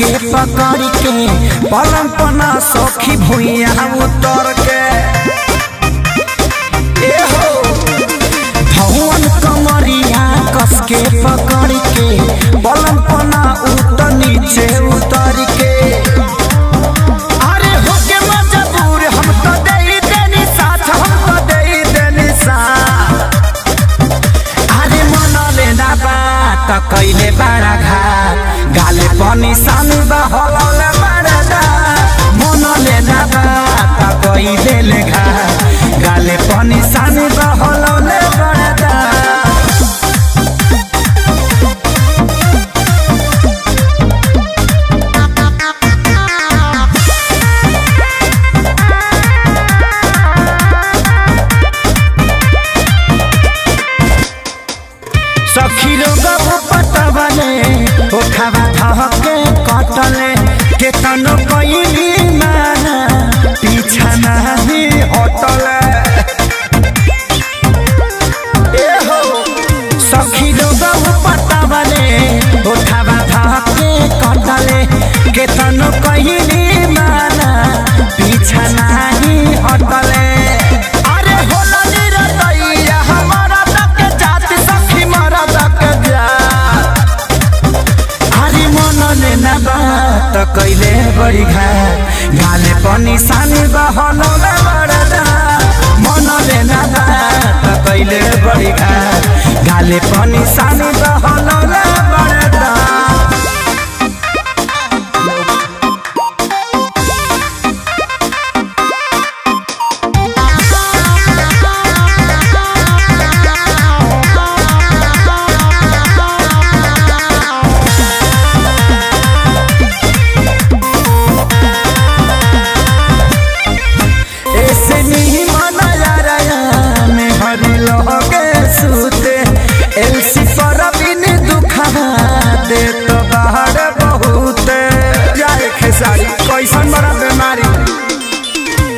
पकड़ के पलंग पना सखी भुइया उतर के ए हो धवन कमरिया कस के पकड़ के पलंग पना उतर नीचे उतर के कैले बड़ा घाट गाले पानी सानो बहलौले मरदा मन लेना बात कैले ले घाट गाले बड़ी घाट गाले पनि सानी बहनौले बडा मन लेना कैले बड़ी घाट गाले पनि सानी बहनो बडा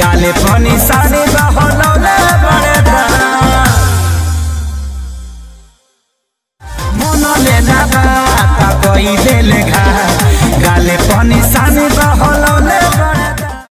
गाले पानी सानी बहलौले बडा लेना बात कैले ले घाट गाले पानी सानी बहल